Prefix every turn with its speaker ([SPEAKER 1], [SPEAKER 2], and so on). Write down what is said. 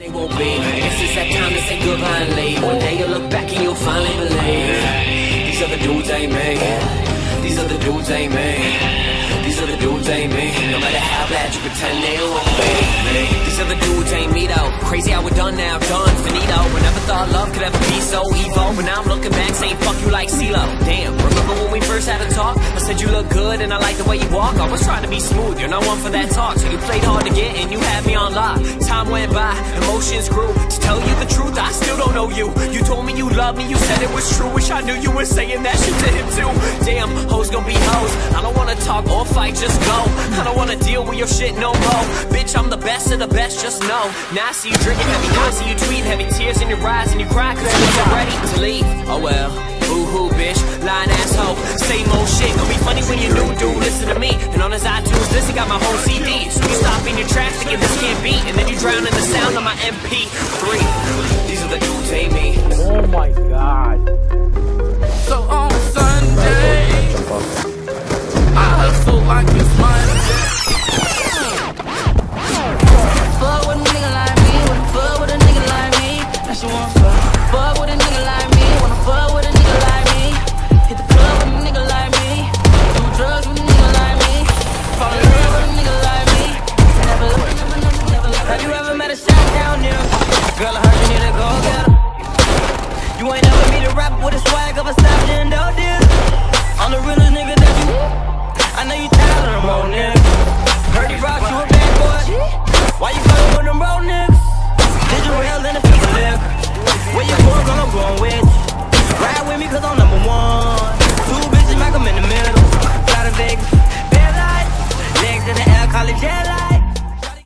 [SPEAKER 1] They won't be. It's that time to say goodbye and leave. One day you'll look back and you'll finally believe. These other dudes ain't me. These other dudes ain't me. These other dudes ain't me. No matter how bad you pretend they won't be. These other dudes ain't me though. Crazy how we're done now, done, finito. I never thought love could ever be so evil. But now I'm looking back saying fuck you like CeeLo. Damn, remember when we first had a talk? I said you look good and I like the way you walk. I was trying to be smooth, you're not one for that talk. So you played hard to get and you had me on lock. Time went by, emotions grew. To tell you the truth, I still don't know you. You told me you loved me, you said it was true. Wish I knew you were saying that shit to him too. Damn, hoes gonna be hoes. I don't wanna talk or fight, just go. I don't wanna deal with your shit no more. Bitch, I'm the best of the best, just know. Now I see you drinking heavy, now see you tweeting heavy tears in your eyes and you cry cause you wasn't ready to leave. Oh well. Boo hoo, bitch, lying asshole. Same old shit. Gonna be funny when you new dude listen to me. And on his iTunes list, he got my whole CD your traffic and this can't beat And then you drown in the sound of my MP3 These are the me
[SPEAKER 2] Oh my god.
[SPEAKER 3] So on Sunday I hustle like it's Monday.
[SPEAKER 4] Fuck with a nigga like me, fuck with a nigga like me. Fuck with a nigga like me.
[SPEAKER 5] I'm with it. Ride with me cause I'm number one. Two bitches, make them in the middle. Fly to Vegas, bare legs in the air, call it.